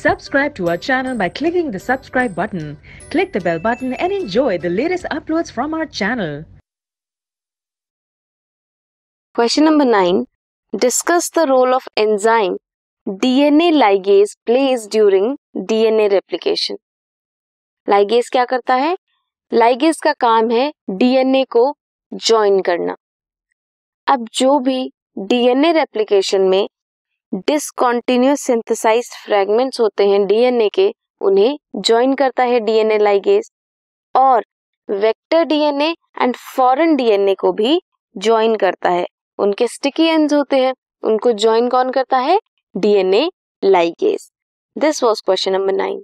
Subscribe to our channel by clicking the subscribe button. Click the bell button and enjoy the latest uploads from our channel. Question number 9. Discuss the role of enzyme DNA ligase plays during DNA replication. Ligase क्या करता है Ligase का काम है DNA को join करना अब जो भी डीएनए रेप्लिकेशन में डिसकॉन्टिन्यूस सिंथेसाइज फ्रेगमेंट्स होते हैं डीएनए के, उन्हें ज्वाइन करता है डीएनए लाइगेज और vector DNA and foreign DNA को भी ज्वाइन करता है। उनके स्टिकी एंड्स होते हैं, उनको ज्वाइन कौन करता है? DNA ligase this was question number nine